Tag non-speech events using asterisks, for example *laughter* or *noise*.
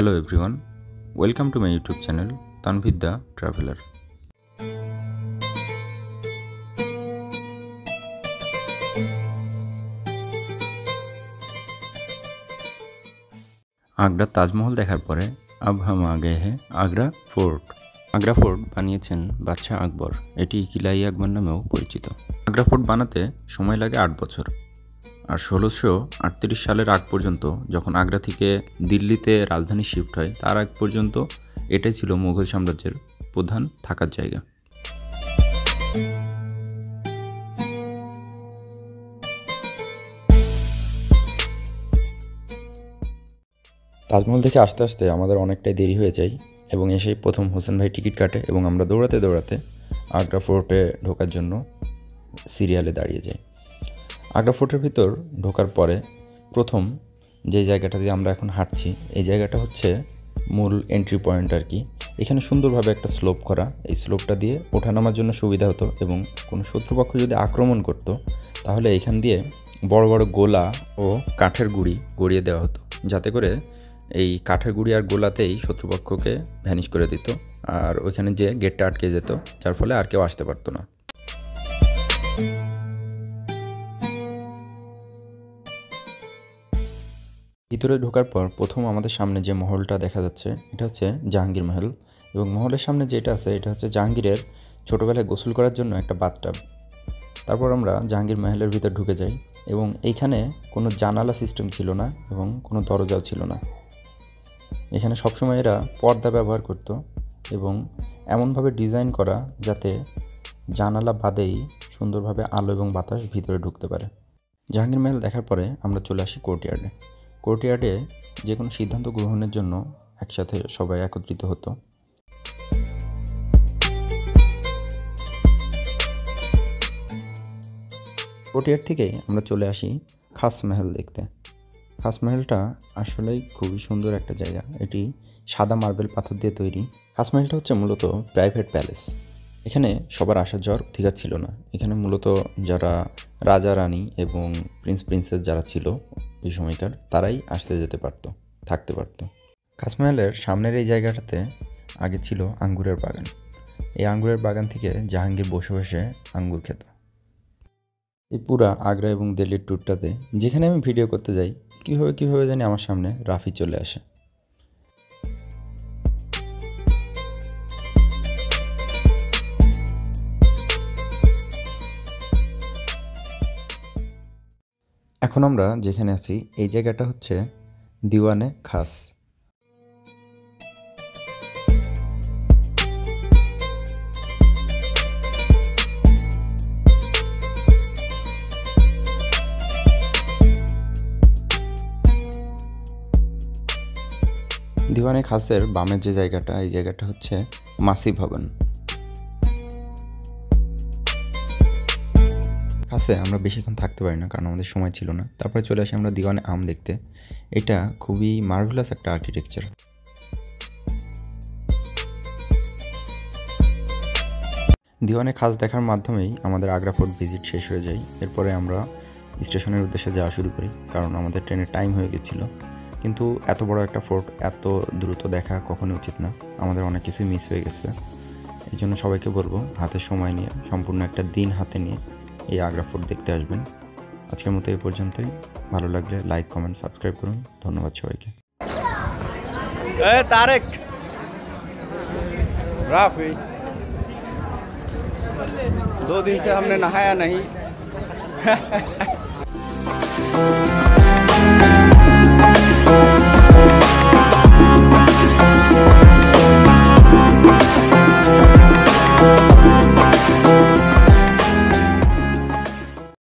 Hello everyone, welcome to my YouTube channel Tanvid the Traveler. Agra Taj Mahal দেখার পরে আব হাম আগে হে আগ্রা ফোর্ট। আগ্রা ফোর্ট বানিয়েছেন বাদশাহ আকবর। এটি কিলাই আকবর নামেও পরিচিত। আগ্রা ফোর্ট বানাতে সময় লাগে আট বছর। আর ষোলোশো আটত্রিশ সালের আগ পর্যন্ত যখন আগ্রা থেকে দিল্লিতে রাজধানী শিফট হয়, তার আগ পর্যন্ত এটাই ছিল মুঘল সাম্রাজ্যের প্রধান থাকার জায়গা। তাজমহল থেকে আসতে আসতে আমাদের অনেকটাই দেরি হয়ে যায় এবং এসেই প্রথম হোসেন ভাই টিকিট কাটে এবং আমরা দৌড়াতে দৌড়াতে আগ্রা ফোর্টে ঢোকার জন্য সিরিয়ালে দাঁড়িয়ে যাই। আগ্রা ফোর্টের ভিতর ঢোকার পরে প্রথম যে জায়গাটা দিয়ে আমরা এখন হাঁটছি, এই জায়গাটা হচ্ছে মূল এন্ট্রি পয়েন্ট আর কি। এখানে সুন্দরভাবে একটা স্লোপ করা। এই স্লোপটা দিয়ে ওঠানামার জন্য সুবিধা হতো এবং কোনো শত্রুপক্ষ যদি আক্রমণ করত, তাহলে এখান দিয়ে বড় বড় গোলা ও কাঠের গুঁড়ি গড়িয়ে দেওয়া হতো। যাতে করে এই কাঠের গুঁড়ি আর গোলাতেই শত্রুপক্ষকে ভ্যানিশ করে দিত। আর ওইখানে যে গেটটা আটকে যেত, যার ফলে আর কেউ আসতে পারতো না। ভিতরে ঢোকার পর প্রথম আমাদের সামনে যে মহলটা দেখা যাচ্ছে, এটা হচ্ছে জাহাঙ্গীর মহল। এবং মহলের সামনে যেটা আছে, এটা হচ্ছে জাহাঙ্গীরের ছোটোবেলায় গোসল করার জন্য একটা বাথটাব। তারপর আমরা জাহাঙ্গীর মহলের ভিতর ঢুকে যাই এবং এইখানে কোনো জানালা সিস্টেম ছিল না এবং কোনো দরজাও ছিল না। এখানে সবসময় এরা পর্দা ব্যবহার করত এবং এমনভাবে ডিজাইন করা যাতে জানালা বাদেই সুন্দরভাবে আলো এবং বাতাস ভিতরে ঢুকতে পারে। জাহাঙ্গীর মহল দেখার পরে আমরা চলে আসি কোর্টয়ার্ডে কোর্টয়ার্ডে যে কোনো সিদ্ধান্ত গ্রহণের জন্য একসাথে সবাই একত্রিত হতো। কোর্টয়ার্ড থেকেই আমরা চলে আসি খাস মহল দেখতে। খাস মহলটা আসলেই খুবই সুন্দর একটা জায়গা। এটি সাদা মার্বেল পাথর দিয়ে তৈরি। খাস মহলটা হচ্ছে মূলত প্রাইভেট প্যালেস। এখানে সবার আসার যাওয়ার অধিকার ছিল না। এখানে মূলত যারা রাজা, রানী এবং প্রিন্স, প্রিন্সেস যারা ছিল ওই সময়কার তারাই আসতে যেতে পারত, থাকতে পারত। খাসমহলের সামনের এই জায়গাটাতে আগে ছিল আঙ্গুরের বাগান। এই আঙ্গুরের বাগান থেকে জাহাঙ্গীর বসে বসে আঙ্গুর খেত। এই পুরা আগ্রা এবং দিল্লির ট্যুরটাতে যেখানে আমি ভিডিও করতে যাই, কীভাবে কীভাবে জানি আমার সামনে রাফি চলে আসে। এখন আমরা যেখানে আছি, এই জায়গাটা হচ্ছে দিওয়ানে খাস। দিওয়ানে খাসের বামের যে জায়গাটা, এই জায়গাটা হচ্ছে মাসি ভবন। খাসে আমরা বেশিক্ষণ থাকতে পারি না, কারণ আমাদের সময় ছিল না। তারপরে চলে আসি আমরা দিওয়ানে আম দেখতে। এটা খুবই মার্ভেলাস একটা আর্কিটেকচার দিওয়ানে খাস দেখার মাধ্যমেই আমাদের আগ্রা ফোর্ট ভিজিট শেষ হয়ে যায়। এরপরে আমরা স্টেশনের উদ্দেশ্যে যাওয়া শুরু করি, কারণ আমাদের ট্রেনের টাইম হয়ে গেছিল। কিন্তু এত বড় একটা ফোর্ট, এত দ্রুত দেখা কখনো উচিত না। আমাদের অনেক কিছুই মিস হয়ে গেছে। এই জন্য সবাইকে বলব, হাতে সময় নিয়ে, সম্পূর্ণ একটা দিন হাতে নিয়ে এই আগ্রা ফোর্ট দেখতে আসবেন আজকের মতো এই পর্যন্তই ভালো লাগলে লাইক কমেন্ট সাবস্ক্রাইব করুন ধন্যবাদ সবাইকে तारक राफी दो दिन से हमने नहाया नहीं *laughs*